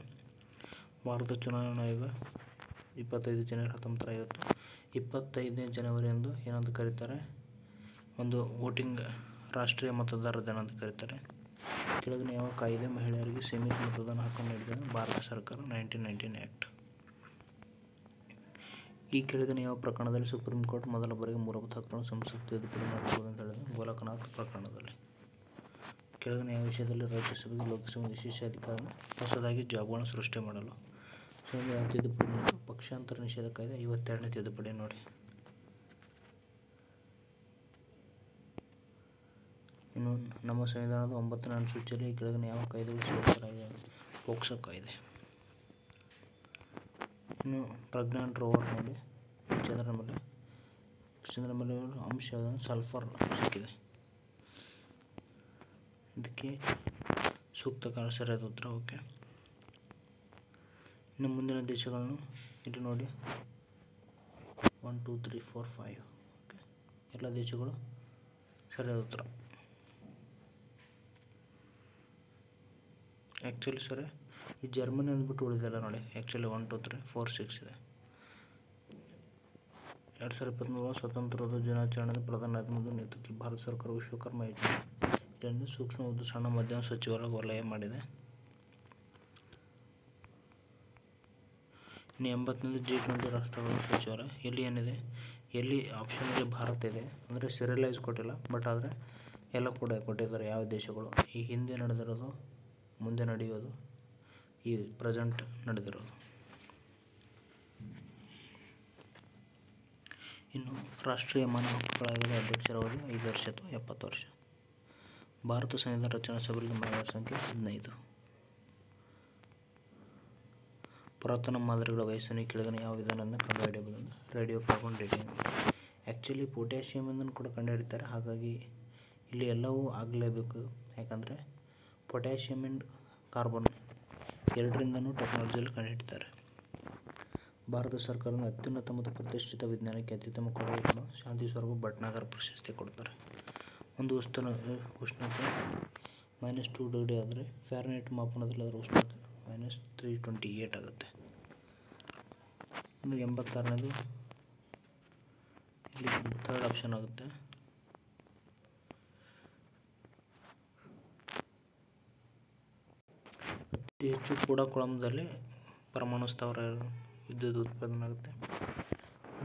ಭಾರತ ಚುನಾವಣಾ ಆಯೋಗ ಇಪ್ಪತ್ತೈದು ಜನವರಿ ಹತ್ತೊಂಬತ್ತರ ಐವತ್ತು. ಇಪ್ಪತ್ತೈದನೇ ಜನವರಿ ಎಂದು ಏನಂತ ಕರೀತಾರೆ? ಒಂದು ವೋಟಿಂಗ್ ರಾಷ್ಟ್ರೀಯ ಮತದಾರರ ದಿನ ಅಂತ ಕರೀತಾರೆ. ಕೆಳಗಿನ ಯಾವ ಕಾಯ್ದೆ ಮಹಿಳೆಯರಿಗೆ ಸೀಮಿತ ಮತದಾನ ಹಕ್ಕನ್ನು ನೀಡಿದೆ? ಭಾರತ ಸರ್ಕಾರ ನೈನ್ಟೀನ್ ನೈನ್ಟೀನ್ ಆ್ಯಕ್ಟ್ ಈ ಕೆಳಗಿನ ಯಾವ ಪ್ರಕರಣದಲ್ಲಿ ಸುಪ್ರೀಂ ಕೋರ್ಟ್ ಮೊದಲ ಬಾರಿಗೆ ಮೂಲಭೂತ ಹಕ್ಕುಗಳನ್ನು ಸಂಸತ್ ತಿದ್ದುಪಡಿ ಮಾಡಬಹುದು ಅಂತ ಹೇಳಿದೆ ಗೋಲಕನಾಥ್ ಪ್ರಕರಣದಲ್ಲಿ. ಕೆಳಗಿನ ಯಾವ ವಿಷಯದಲ್ಲಿ ರಾಜ್ಯಸಭೆಗೆ ಲೋಕಸಭೆ ವಿಶೇಷ ಅಧಿಕಾರ ಹೊಸದಾಗಿ ಜಾಬ್ಗಳನ್ನು ಸೃಷ್ಟಿ ಮಾಡಲು ಸೊ ಯಾವ ತಿದ್ದುಪಡಿ ಪಕ್ಷಾಂತರ ನಿಷೇಧ ಕಾಯ್ದೆ ಐವತ್ತೆರಡನೇ ತಿದ್ದುಪಡಿ ನೋಡಿ. ಇನ್ನು ನಮ್ಮ ಸಂವಿಧಾನದ ಒಂಬತ್ತನೇ ಅನುಸೂಚಿಯಲ್ಲಿ ಕೆಳಗಿನ ಯಾವ ಕಾಯ್ದೆಗಳು ಸೇರಿಸಲಾಗಿದೆ ಪೋಕ್ಸೋ ಕಾಯ್ದೆ. ಇನ್ನು ಪ್ರೆಗ್ನೆಂಟ್ ರೋವರ್ ನೋಡಿ ಚಂದ್ರನ ಮೇಲೆ ಚಂದ್ರನ ಮೇಲೆ ಅಂಶ ಸಲ್ಫರ್ ಸಿಕ್ಕಿದೆ. ಇದಕ್ಕೆ ಸೂಕ್ತ ಕಾರಣ ಸರಿಯಾದ ಉತ್ತರ ಓಕೆ. ಇನ್ನು ಮುಂದಿನ ದೇಶಗಳನ್ನು ಇಲ್ಲಿ ನೋಡಿ. One two three four five okay ಎಲ್ಲ ದೇಶಗಳು ಸರಿಯಾದ ಉತ್ತರ. ಆ್ಯಕ್ಚುಲಿ ಸರಿ ಈ ಜರ್ಮನಿ ಅಂದ್ಬಿಟ್ಟು ಉಳಿದಿಲ್ಲ ನೋಡಿ. Actually one two three four six ಇದೆ. ಎರಡು ಸಾವಿರದ ಇಪ್ಪತ್ತ್ಮೂರು ಸ್ವತಂತ್ರದ ದಿನಾಚರಣೆ ಪ್ರಧಾನ ನೇತೃತ್ವ ಭಾರತ ಸರ್ಕಾರ ವಿಶ್ವಕರ್ಮ ಯೋಜನೆ. ಇದನ್ನು ಸೂಕ್ಷ್ಮ ಮತ್ತು ಸಣ್ಣ ಮಧ್ಯಮ ಸಚಿವರ ವಲಯ ಮಾಡಿದೆ. ಇನ್ನು ಎಂಬತ್ತನೇದು ಜಿ ಟ್ವೆಂಟಿ ರಾಷ್ಟ್ರಗಳ ಸಚಿವರ, ಎಲ್ಲಿ ಏನಿದೆ? ಎಲ್ಲಿ ಆಪ್ಷನ್ ಇದೆ ಭಾರತ ಇದೆ? ಅಂದರೆ ಸಿರಿಯಲೈಸ್ ಕೊಟ್ಟಿಲ್ಲ ಬಟ್ ಆದರೆ ಎಲ್ಲ ಕೂಡ ಕೊಟ್ಟಿದ್ದಾರೆ ಯಾವ ದೇಶಗಳು? ಈ ಹಿಂದೆ ನಡೆದಿರೋದು, ಮುಂದೆ ನಡೆಯೋದು ಈ ಪ್ರೆಸೆಂಟ್ ನಡೆದಿರೋದು. ಇನ್ನು ರಾಷ್ಟ್ರೀಯ ಮಾನವ ಹಕ್ಕುಗಳ ಆಯೋಗದ ಅಧ್ಯಕ್ಷರ ಅವಧಿ ಐದು ವರ್ಷ ಅಥವಾ ಎಪ್ಪತ್ತು ವರ್ಷ. ಭಾರತ ಸಂವಿಧಾನ ರಚನಾ ಸಭೆಯಲ್ಲಿ ಮನೆಯವರ ಸಂಖ್ಯೆ ಹದಿನೈದು. ಪುರಾತನ ಮಾದರಿಗಳ ವಯಸ್ಸನ್ನು ಈ ಕೆಳಗಿನ ಯಾವ ವಿಧಾನದಿಂದ ಕಂಡುಹಿಡಿಯಬಹುದು ರೇಡಿಯೋ ಕಾರ್ಬನ್ ಡೇಟಿಂಗ್ ಆ್ಯಕ್ಚುಲಿ ಪೊಟ್ಯಾಷಿಯಮನ್ನು ಕೂಡ ಕಂಡುಹಿಡಿತಾರೆ ಹಾಗಾಗಿ ಇಲ್ಲಿ ಎಲ್ಲವೂ ಆಗಲೇಬೇಕು. ಯಾಕಂದರೆ ಪೊಟ್ಯಾಷಿಯಮ್ ಆ್ಯಂಡ್ ಕಾರ್ಬನ್ ಎರಡರಿಂದನೂ ಟೆಕ್ನಾಲಜಿಯಲ್ಲಿ ಕಂಡುಹಿಡಿತಾರೆ ಭಾರತ ಸರ್ಕಾರದ ಅತ್ಯುನ್ನತ ಮತ್ತು ಪ್ರತಿಷ್ಠಿತ ವಿಜ್ಞಾನಕ್ಕೆ ಅತ್ಯುತ್ತಮ ಕೊಡುಗೆ ಕೂಡ ಶಾಂತಿ ಸ್ವರೂಪ ಭಟ್ನಾಗರ್ ಪ್ರಶಸ್ತಿ ಕೊಡ್ತಾರೆ. ಒಂದು ಉಷ್ಣ ಉಷ್ಣತೆ ಮೈನಸ್ ಟು ಡಿಗ್ರಿ ಆದರೆ ಫ್ಯಾರನೈಟ್ ಮಾಪನದಲ್ಲಿ ಅದರ ಉಷ್ಣತೆ ಮೈನಸ್ ತ್ರೀ ಟ್ವೆಂಟಿ ಏಟ್ ಆಗುತ್ತೆ. ಇನ್ನು ಎಂಬತ್ತಾರನೇದು, ಇಲ್ಲಿ ಥರ್ಡ್ ಆಪ್ಷನ್ ಆಗುತ್ತೆ. ಅತಿ ಹೆಚ್ಚು ಕೂಡ ಕೊಳಂಬದಲ್ಲಿ ಪರಮಾಣು ಸ್ಥಾವರ ವಿದ್ಯುತ್ ಉತ್ಪಾದನೆ ಆಗುತ್ತೆ.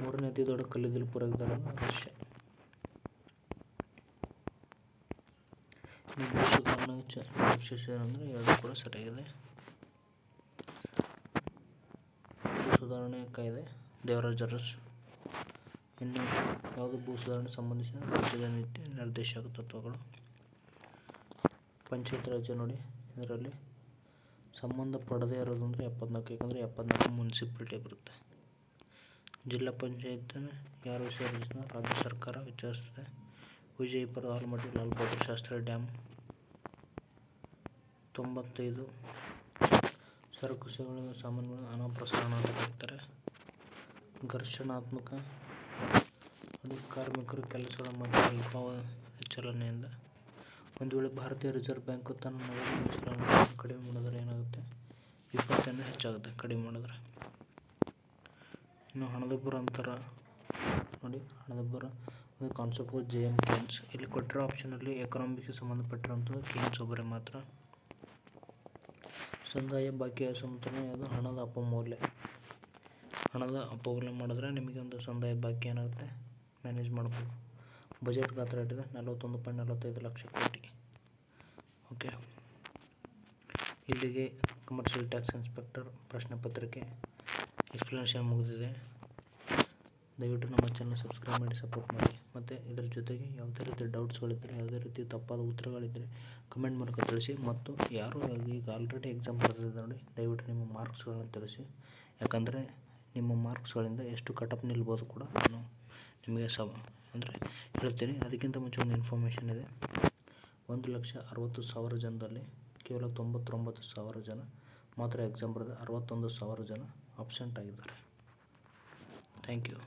ಮೂರನೇ ಅತಿ ದೊಡ್ಡ ಕಲ್ಲಿದ್ದಲು ಪೂರೈಕೆದಾರ ರಷ್ಯಾ. ಅಂದರೆ ಎರಡು ಕೂಡ ಸರಿಯಾಗಿದೆ. ಸುಧಾರಣೆ ಕಾಯ್ದೆ, ದೇವರಾಜ ಅರಸು ಇನ್ನು ಯಾವುದು ಭೂ ಸುಧಾರಣೆ ಸಂಬಂಧಿಸಿದ ರಾಜ್ಯದ ನಿರ್ದೇಶಕ ತತ್ವಗಳು. ಪಂಚಾಯತ್ ರಾಜ್ಯ ನೋಡಿ, ಇದರಲ್ಲಿ ಸಂಬಂಧ ಪಡದೇ ಇರೋದು ಅಂದರೆ ಎಪ್ಪತ್ನಾಲ್ಕು, ಯಾಕಂದರೆ ಎಪ್ಪತ್ನಾಲ್ಕು ಮುನ್ಸಿಪಾಲ್ಟಿ ಬರುತ್ತೆ. ಜಿಲ್ಲಾ ಪಂಚಾಯತ್ ಯಾರು ವಿಚಾರಿಸಿದ ರಾಜ್ಯ ಸರ್ಕಾರ ವಿಚಾರಿಸುತ್ತೆ. ವಿಜಯಪುರ ಆಲ್ಮಟ್ಟಿ ಲಾಲ್ ಬಹದ್ದೂರ್ ಶಾಸ್ತ್ರಿ ಡ್ಯಾಮ್ ತೊಂಬತ್ತೈದು. ಸರಕು ಸೇವೆಗಳ ಸಾಮಾನ್ಯ ಹಣ ಪ್ರಸರಣ ಅಂತ ಕರೀತಾರೆ. ಘರ್ಷಣಾತ್ಮಕ ಅದು ಕಾರ್ಮಿಕರು ಕೆಲಸಗಳ ಮಧ್ಯೆ ಅಲ್ಪಾವ ಚಲನೆಯಿಂದ ಒಂದು ವೇಳೆ ಭಾರತೀಯ ರಿಸರ್ವ್ ಬ್ಯಾಂಕು ತನ್ನ ನಗದು ಮೀಸಲನ್ನು ಕಡಿಮೆ ಮಾಡಿದ್ರೆ ಏನಾಗುತ್ತೆ? ಇಪ್ಪತ್ತೆಂಟು ಹೆಚ್ಚಾಗುತ್ತೆ ಕಡಿಮೆ ಮಾಡಿದ್ರೆ. ಇನ್ನು ಹಣದುಬ್ಬರ ಅಂತರ ನೋಡಿ ಹಣದುಬ್ಬರ ಒಂದು ಕಾನ್ಸೆಪ್ಟ್ ಜೆ ಎಂ ಕೇನ್ಸ್ ಇಲ್ಲಿ ಕೊಟ್ಟಿರೋ ಆಪ್ಷನಲ್ಲಿ ಎಕನಾಮಿಕ್ಸ್ಗೆ ಸಂಬಂಧಪಟ್ಟಿರೋಂಥದ್ದು ಕೇನ್ಸ್ ಒಬ್ಬರೇ ಮಾತ್ರ. ಸಂದಾಯ ಬಾಕಿಯ ಸಮತೋಲನ ಅದು ಹಣದ ಅಪಮೌಲ್ಯ. ಹಣದ ಅಪಮೌಲ್ಯ ಮಾಡಿದ್ರೆ ನಿಮಗೆ ಒಂದು ಸಂದಾಯ ಬಾಕಿ ಏನಾಗುತ್ತೆ? ಮ್ಯಾನೇಜ್ ಮಾಡ್ಬೋದು. ಬಜೆಟ್ ಗಾತ್ರ ಇಟ್ಟಿದೆ. ನಲವತ್ತೊಂದು ಪಾಯಿಂಟ್ ನಲವತ್ತೈದು ಲಕ್ಷ ಕೋಟಿ. ಓಕೆ. ಇಲ್ಲಿಗೆ ಕಮರ್ಷಿಯಲ್ ಟ್ಯಾಕ್ಸ್ ಇನ್ಸ್ಪೆಕ್ಟರ್ ಪ್ರಶ್ನೆ ಪತ್ರಿಕೆ ಎಕ್ಸ್ಪ್ಲನೇಷನ್ ಮುಗಿದಿದೆ. ದಯವಿಟ್ಟು ನಮ್ಮ ಚಾನಲ್ ಸಬ್ಸ್ಕ್ರೈಬ್ ಮಾಡಿ ಸಪೋರ್ಟ್ ಮಾಡಿ. ಮತ್ತು ಇದರ ಜೊತೆಗೆ ಯಾವುದೇ ರೀತಿ ಡೌಟ್ಸ್ಗಳಿದ್ದರೆ ಯಾವುದೇ ರೀತಿ ತಪ್ಪಾದ ಉತ್ತರಗಳಿದ್ದರೆ ಕಮೆಂಟ್ ಮೂಲಕ ತಿಳಿಸಿ. ಮತ್ತು ಯಾರು ಈಗ ಆಲ್ರೆಡಿ ಎಕ್ಸಾಮ್ ಬರೆದಿದ್ದಾರೆ ನೋಡಿ, ದಯವಿಟ್ಟು ನಿಮ್ಮ ಮಾರ್ಕ್ಸ್ಗಳನ್ನು ತಿಳಿಸಿ. ಯಾಕಂದರೆ ನಿಮ್ಮ ಮಾರ್ಕ್ಸ್ಗಳಿಂದ ಎಷ್ಟು ಕಟಪ್ ನಿಲ್ಬೋದು ಕೂಡ ನಾನು ನಿಮಗೆ ಸಬ ಅಂದರೆ ಹೇಳ್ತೀನಿ, ಅದಕ್ಕಿಂತ ಮುಂಚೆ ಒಂದು ಇನ್ಫಾರ್ಮೇಷನ್ ಇದೆ. ಒಂದು ಲಕ್ಷ ಅರವತ್ತು ಸಾವಿರ ಜನದಲ್ಲಿ ಕೇವಲ ತೊಂಬತ್ತೊಂಬತ್ತು ಸಾವಿರ ಜನ, ಮಾತ್ರ ಎಕ್ಸಾಮ್ ಬರೆದ ಅರವತ್ತೊಂದು ಸಾವಿರ ಜನ ಅಬ್ಸೆಂಟ್ ಆಗಿದ್ದಾರೆ. Thank you